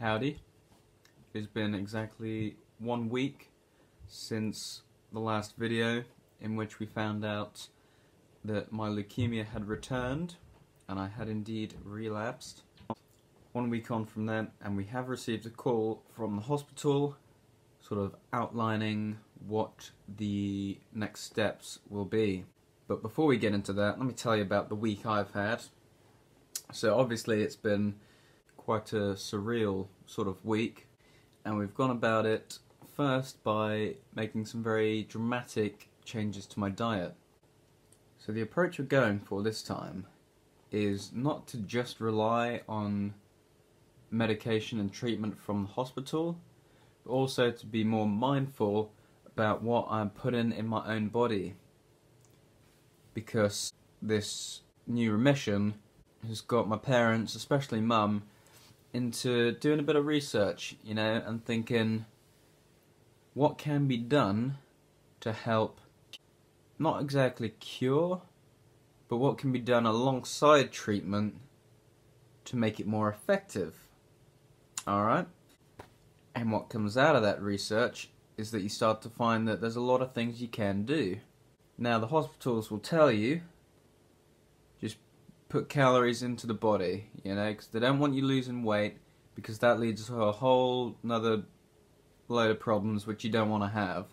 Howdy. It's been exactly one week since the last video in which we found out that my leukemia had returned and I had indeed relapsed. One week on from then and we have received a call from the hospital sort of outlining what the next steps will be. But before we get into that, let me tell you about the week I've had. So obviously it's been quite a surreal sort of week and we've gone about it first by making some very dramatic changes to my diet. So the approach we're going for this time is not to just rely on medication and treatment from the hospital, but also to be more mindful about what I'm putting in my own body. Because this new remission has got my parents, especially mum, into doing a bit of research, you know, and thinking what can be done to help not exactly cure, but what can be done alongside treatment to make it more effective. Alright? And what comes out of that research is that you start to find that there's a lot of things you can do. Now, the hospitals will tell you put calories into the body, you know, because they don't want you losing weight because that leads to a whole another load of problems which you don't want to have.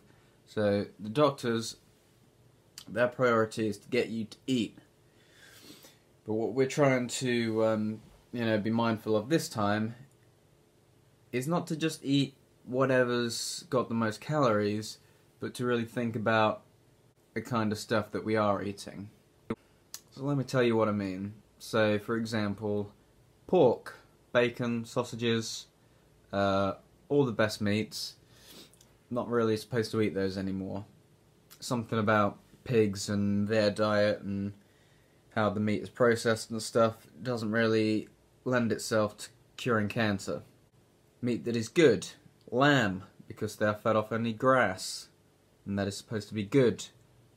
So the doctors, their priority is to get you to eat. But what we're trying to, um, you know, be mindful of this time is not to just eat whatever's got the most calories, but to really think about the kind of stuff that we are eating. So let me tell you what I mean. So, for example, pork, bacon, sausages, uh, all the best meats. Not really supposed to eat those anymore. Something about pigs and their diet and how the meat is processed and stuff doesn't really lend itself to curing cancer. Meat that is good, lamb, because they are fed off only grass, and that is supposed to be good.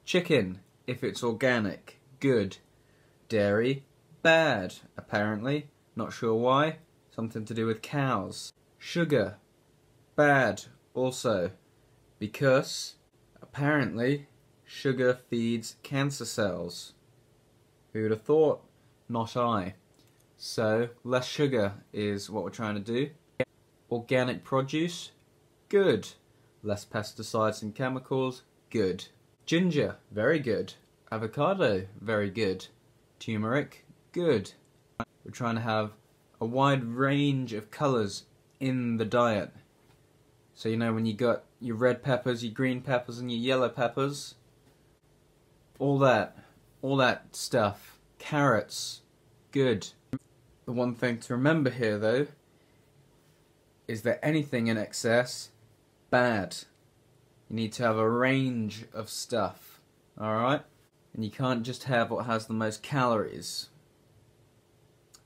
Chicken, if it's organic, good. Dairy, bad, apparently. Not sure why. Something to do with cows. Sugar, bad, also. Because, apparently, sugar feeds cancer cells. Who would have thought? Not I. So, less sugar is what we're trying to do. Organic produce, good. Less pesticides and chemicals, good. Ginger, very good. Avocado, very good turmeric, good. We're trying to have a wide range of colours in the diet. So you know when you got your red peppers, your green peppers and your yellow peppers, all that, all that stuff, carrots, good. The one thing to remember here though, is that anything in excess, bad. You need to have a range of stuff, alright? And you can't just have what has the most calories.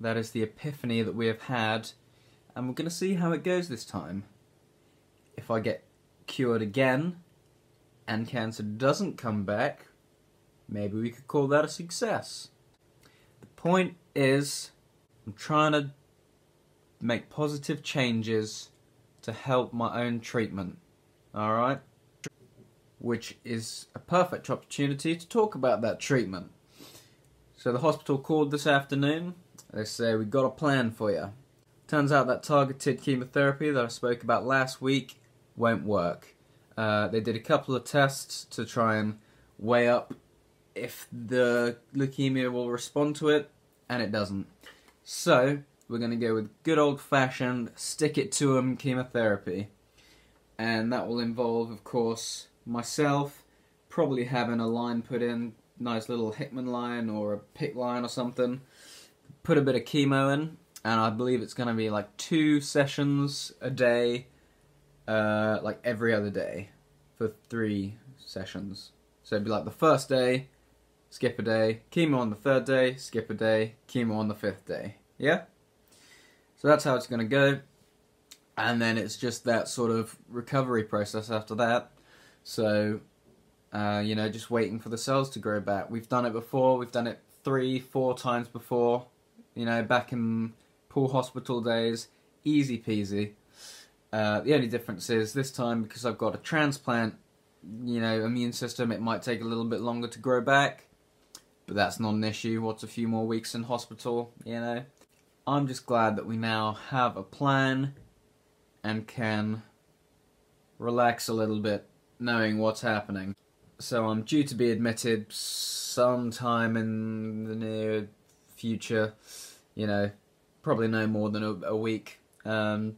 That is the epiphany that we have had, and we're going to see how it goes this time. If I get cured again, and cancer doesn't come back, maybe we could call that a success. The point is, I'm trying to make positive changes to help my own treatment. Alright? Which is a perfect opportunity to talk about that treatment. So the hospital called this afternoon. They say, we've got a plan for you. Turns out that targeted chemotherapy that I spoke about last week won't work. Uh, they did a couple of tests to try and weigh up if the leukemia will respond to it, and it doesn't. So, we're going to go with good old fashioned stick it to 'em chemotherapy. And that will involve, of course, myself, probably having a line put in, nice little Hickman line or a PICC line or something. Put a bit of chemo in, and I believe it's going to be like two sessions a day, uh, like every other day, for three sessions. So it'd be like the first day, skip a day, chemo on the third day, skip a day, chemo on the fifth day. Yeah? So that's how it's going to go. And then it's just that sort of recovery process after that. So, uh, you know, just waiting for the cells to grow back. We've done it before. We've done it three, four times before. You know, back in Poole hospital days, easy peasy. Uh, the only difference is this time because I've got a transplant, you know, immune system, it might take a little bit longer to grow back, but that's not an issue. What's a few more weeks in hospital, you know? I'm just glad that we now have a plan and can relax a little bit knowing what's happening. So I'm due to be admitted sometime in the near future, you know, probably no more than a, a week. Um,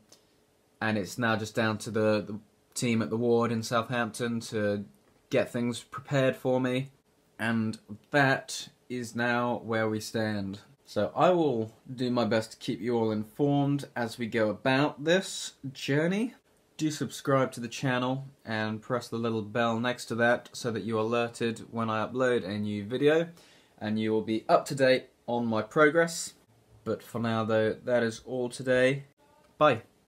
and it's now just down to the, the team at the ward in Southampton to get things prepared for me. And that is now where we stand. So I will do my best to keep you all informed as we go about this journey. Do subscribe to the channel and press the little bell next to that so that you're alerted when I upload a new video and you will be up to date on my progress. But for now though, that is all today. Bye.